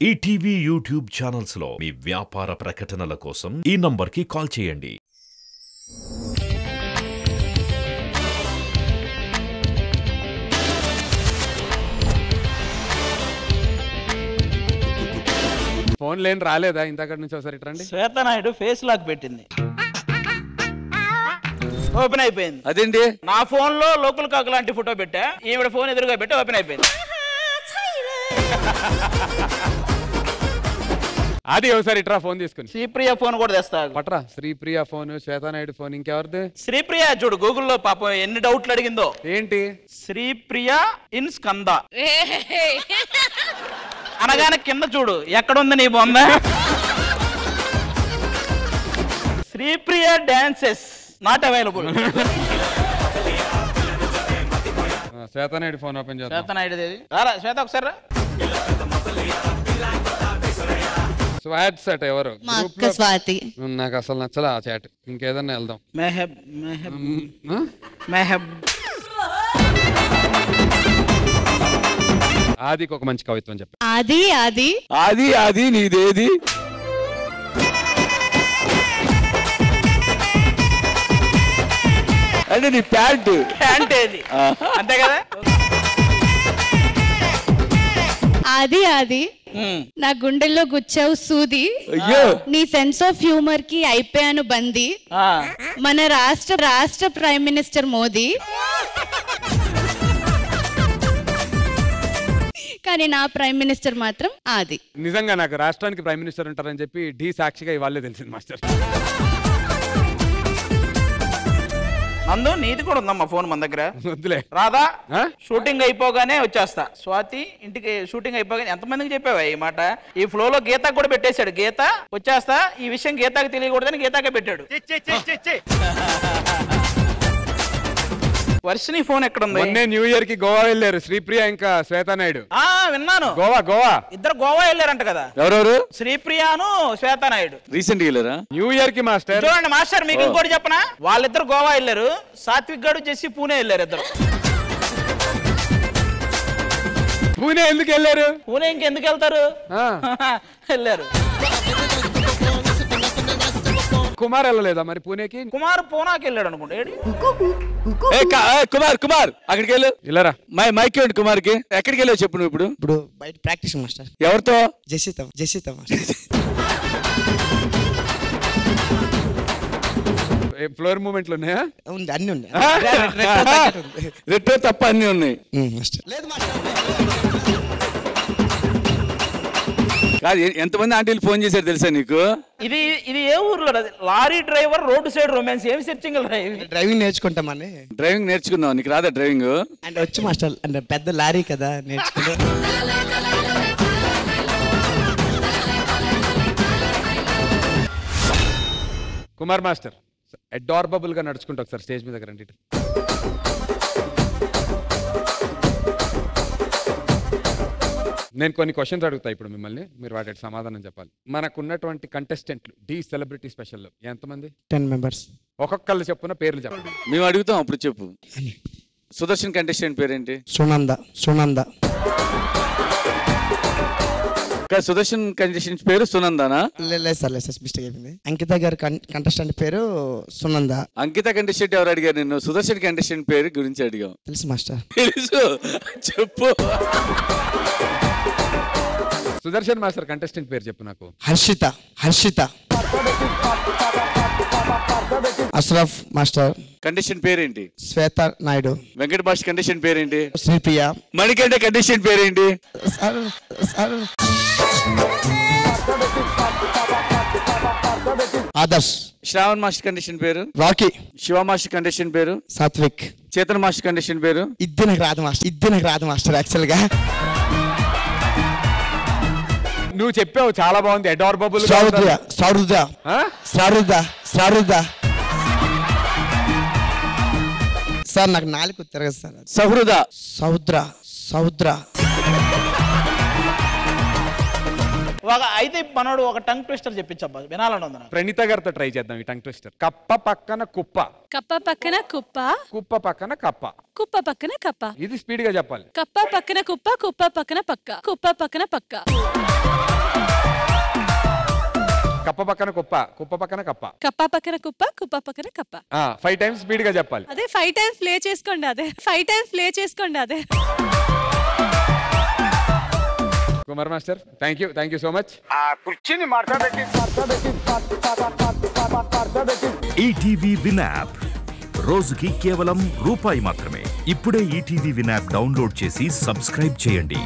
ETV YouTube ఛానల్స్లో మీ వ్యాపార ప్రకటనల కోసం ఈ నంబర్కి కాల్ చేయండి. ఫోన్ లేని రాలేదా? ఇంతకటి నుంచి ఒకసారి ఇటు రండి. శ్వేతనాయుడు ఫేస్ లాక్ పెట్టింది. ఓపెన్ అయిపోయింది. అదేంటి? నా ఫోన్లో లోకల్ కాకు లాంటి ఫోటో పెట్టా. ఈవిడ ఫోన్ ఎదురుగా పెట్టి ఓపెన్ అయిపోయింది. అది ఒకసారి ఇట్రా ఫోన్ తీసుకుని. శ్రీప్రియ ఫోన్ కూడా తెస్తా. పట్రా. Sripriya phone Swetha Naidu phone ఇంకెవరిది? శ్రీప్రియ చూడు గూగుల్లో పాపం ఎన్ని డౌట్లు అడిగిందో. ఏంటి? శ్రీప్రియ ఇన్ స్కంద. అనగానే కింద చూడు ఎక్కడుంది నీ బొమ్మ? Sripriya dances not available Swetha Naidu phone open చేద్దాం. శ్వేతనాయుడు శ్వేత ఒకసారి రా స్వాట్ సెట్ ఎవరు? మా అక్క స్వాతి. నాకు అసలు నచ్చలే ఆ చాట్ ఇంకేదన్నా వెళ్దాం. మెహబ్ మెహబ్? మెహబ్. ఆదికి ఒక మంచి కవిత్వం చెప్పి. అది అది అది అది నీదేది? అంటే నీ ప్యాంట్. అంటే ఇది అంతే కదా? అది అది. నా గుండెల్లో గుచ్చావు సూది. అయ్యో. నీ సెన్స్ ఆఫ్ హ్యూమర్కి అయిపోయాను బందీ. మన రాష్ట్ర రాష్ట్ర ప్రైమ్ మినిస్టర్ మోదీ. కానీ నా ప్రైమ్ మినిస్టర్ మాత్రం ఆది. నిజంగా నాకు రాష్ట్రానికి ప్రైమ్ మినిస్టర్ ఉంటారని చెప్పి ఢీ సాక్షిగా ఇవాళే తెలిసింది మాస్టర్. నందు నీది కూడా ఉందమ్మా ఫోన్ మన దగ్గర. వద్దులే. రాదా? షూటింగ్ అయిపోగానే వచ్చేస్తా. స్వాతి ఇంటికి షూటింగ్ అయిపోగానే ఎంతమందికి చెప్పావా ఈ మాట? ఈ ఫ్లో లో గీత కూడా పెట్టేశాడు. గీత వచ్చేస్తా. ఈ విషయం గీతకి తెలియకూడదని గీతకే పెట్టాడు. వర్షిని ఫోన్ ఎక్కడుంది? మొన్నే న్యూ ఇయర్కి గోవా వెళ్ళారు. శ్రీప్రియ ఇంకా శ్వేతానాయుడు. ఆ విన్నాను. గోవా గోవా. ఇద్దరు గోవా వెళ్ళారంట కదా. ఎవరెవరు? శ్రీప్రియాను శ్వేతనాయుడు. రీసెంట్ వెళ్ళారా? న్యూ ఇయర్కి మాస్టర్. చూడండి మాస్టర్ మీకు ఇంకోటి చెప్పనా? వాళ్ళిద్దరు గోవా వెళ్ళారు. సాత్విక్ గడు జెస్సి పూణే వెళ్ళారు ఇద్దరు. పూణే ఎందుకు వెళ్ళారు? పూణే ఇంకెందుకు వెళ్తారు? ఆ, వెళ్ళారు. కుమార్ వెళ్ళలేదా మరి పూణేకి? కుమార్ పూనాకి వెళ్ళాడు అనుకుంటా. ఏడి? ఏ, క- ఏ, కుమార్ కుమార్ అక్కడికి వెళ్ళు. ఇలారా? మై మైక్ ఇవ్వండి కుమార్కి ఎక్కడికి వెళ్ళావు చెప్పు నువ్వు ఇప్పుడు? ఇప్పుడు బయట ప్రాక్టీస్ మాస్టర్. ఎవరితో? జసిత జసిత మాస్టర్. ఫ్లోర్ మూమెంట్లు ఉన్నాయా? ఉంది అన్ని ఉన్నాయి. రెట్టో తప్ప అన్ని ఉన్నాయి. ఉమ్, మాస్టర్. లేదు మాస్టర్. కాదు ఎంతమంది ఆంటీలు ఫోన్ చేశారు తెలుసా నీకు? ఇది ఇది ఏ ఊర్లో? Lorry driver road side romance ఏమి సెర్చింగ్ డ్రైవింగ్ నేర్చుకుంటామని డ్రైవింగ్ నేర్చుకున్నావు నీకు రాదా డ్రైవింగ్? అంటే వచ్చి మాస్టర్ అంటే పెద్ద లారీ కదా నేర్చుకుంటా కుమార్ మాస్టర్ అడార్బబుల్గా నడుచుకుంటా ఒకసారి స్టేజ్ మీద రండి నేను కొన్ని క్వశ్చన్స్ అడుగుతా ఇప్పుడు మిమ్మల్ని. మీరు వాటి సమాధానం చెప్పాలి. మనకున్నటువంటి కంటెస్టెంట్లు డి సెలబ్రిటీ స్పెషల్లో ఎంతమంది? టెన్ మెంబర్స్ ఒక్కొక్కళ్ళు చెప్పున పేర్లు చెప్పండి. మేము అడుగుతాం అప్పుడు చెప్పు. సుదర్శన్ కంటెస్టెంట్ పేరేంటి? సునంద. సునంద. సుదర్శన్ కంటెస్టెంట్ పేరు సునందానా? లే- లేదు సార్ లేదు సార్ మిస్టేక్ అయిపోయింది. అంకిత గారి కంటెస్టెంట్ పేరు సునంద. అంకిత కంటెస్టెంట్ ఎవరు అడిగారు నిన్ను? సుదర్శన్ కంటెస్టెంట్ పేరు గురించి అడిగాం. తెలుసు మాస్టర్. తెలుసు. చెప్పు. సుదర్శన్ మాస్టర్ కంటెస్టెంట్ పేరు చెప్పు నాకు. హర్షిత హర్షిత. అష్రఫ్ మాస్టర్. కంటెస్టెంట్ పేరేంటి? శ్వేత నాయుడు. వెంకట భాష కంటెస్టెంట్ పేరేంటి? శ్రీప్రియ. మణికంఠ కంటెస్టెంట్ పేరేంటి? Sir sir. Adarsh. Shravan master contestant పేరు? రాకీ. శివ మాస్టర్ కంటెస్టెంట్ పేరు? సాత్విక్. చేతన్ మాస్టర్ కంటెస్టెంట్ పేరు? ఇది నాకు రాదు మాస్టర్ ఇది నాకు రాదు మాస్టర్ యాక్చువల్గా. నువ్వు చెప్పావు చాలా బాగుంది అడార్బబుల్ శ్రారుద్ర శ్రారుద్ర సార్ నాకు నాలుగు తిరగదు సార్ సహృద. సౌద్ర సౌద్ర. ఒక అయితే మనోడు ఒక టంగ్ ట్విస్టర్ చెప్పించబ్బా వినాలని ఉంది ప్రణీత గారితో ట్రై చేద్దాం ఈ టంగ్ ట్విస్టర్. కప్ప పక్కన కుప్ప. కప్ప పక్కన కుప్ప. కుప్ప పక్కన కప్ప. కుప్ప పక్కన కప్ప. ఇది స్పీడ్గా చెప్పాలి. కప్ప పక్కన కుప్ప కుప్ప పక్కన పక్క. కుప్ప పక్కన పక్క. కప్ప పక్కన కుప్ప కుప్ప పక్కన కప్ప. కప్ప పక్కన కుప్ప కుప్ప పక్కన కప్ప. ఫైవ్ టైమ్స్ స్పీడ్గా చెప్పాలి. అదే ఫైవ్ టైమ్స్ ప్లే చేసుకోండి అదే. ఫైవ్ టైమ్స్ ప్లే చేసుకోండి అదే. Kumar master thank you thank you so much ETV Win app రోజుకి కేవలం రూపాయి మాత్రమే. ఇప్పుడే ఈటీవీ విన్ యాప్ డౌన్లోడ్ చేసి సబ్స్క్రైబ్ చేయండి.